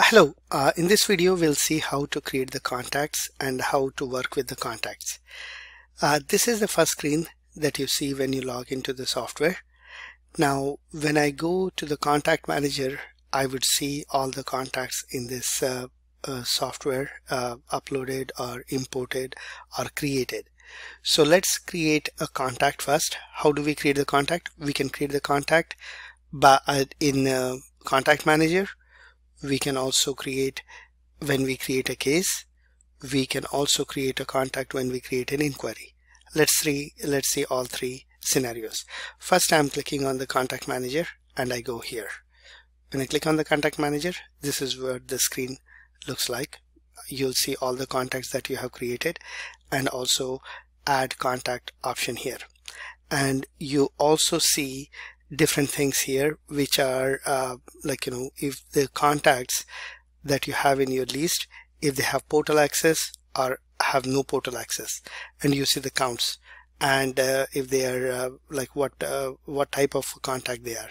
Hello, uh, in this video we'll see how to create the contacts and how to work with the contacts. Uh, this is the first screen that you see when you log into the software. Now when I go to the contact manager I would see all the contacts in this uh, uh software uh, uploaded or imported or created. So let's create a contact first. How do we create the contact? We can create the contact by, uh, in contact manager we can also create when we create a case we can also create a contact when we create an inquiry. Let's see let's see all three scenarios. First I'm clicking on the contact manager and I go here. When I click on the contact manager this is where the screen looks like. You'll see all the contacts that you have created and also add contact option here. And you also see different things here which are uh, like you know if the contacts that you have in your list if they have portal access or have no portal access and you see the counts. And uh, if they are uh, like what uh, what type of contact they are.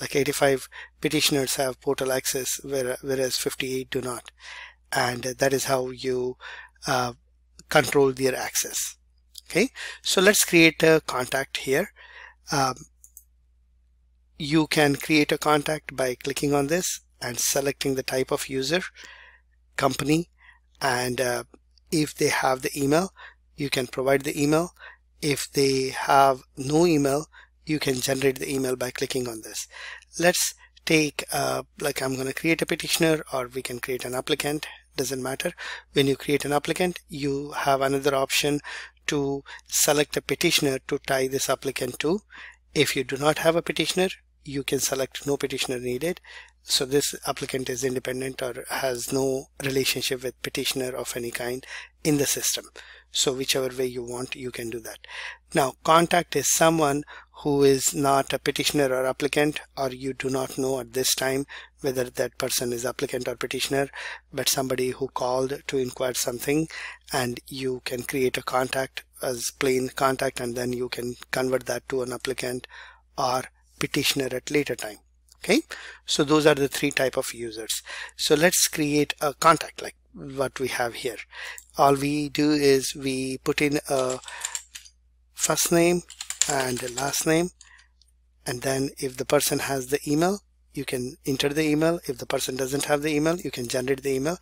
Like 85 petitioners have portal access whereas 58 do not. And that is how you uh, control their access. Okay? So let's create a contact here. Um, you can create a contact by clicking on this and selecting the type of user company and uh, if they have the email you can provide the email. If they have no email you can generate the email by clicking on this. Let's take uh, like I'm going to create a petitioner or we can create an applicant doesn't matter. When you create an applicant you have another option to select a petitioner to tie this applicant to. If you do not have a petitioner you can select no petitioner needed. So this applicant is independent or has no relationship with petitioner of any kind in the system. So whichever way you want you can do that. Now contact is someone who is not a petitioner or applicant or you do not know at this time whether that person is applicant or petitioner but somebody who called to inquire something and you can create a contact as plain contact and then you can convert that to an applicant or petitioner at later time okay? So those are the three type of users. So let's create a contact like what we have here. All we do is we put in a first name and a last name and then if the person has the email you can enter the email. If the person doesn't have the email you can generate the email.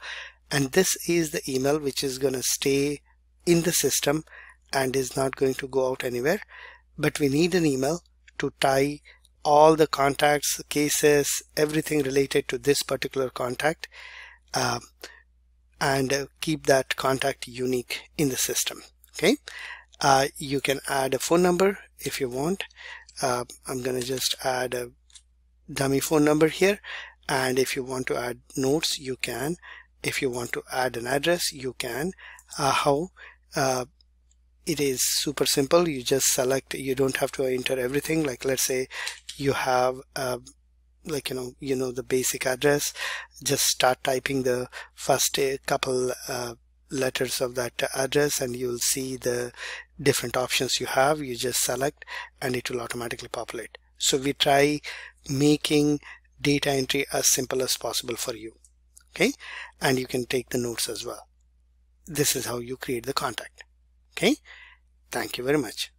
And this is the email which is going to stay in the system and is not going to go out anywhere. But we need an email to tie all the contacts, cases, everything related to this particular contact uh, and keep that contact unique in the system. Okay, uh, you can add a phone number if you want. Uh, I'm going to just add a dummy phone number here and if you want to add notes you can. If you want to add an address you can. Uh, how? Uh, it is super simple. You just select you don't have to enter everything. Like let's say you have uh, like you know you know the basic address just start typing the first uh, couple uh, letters of that address and you'll see the different options you have. You just select and it will automatically populate. So we try making data entry as simple as possible for you okay? And you can take the notes as well. This is how you create the contact okay? Thank you very much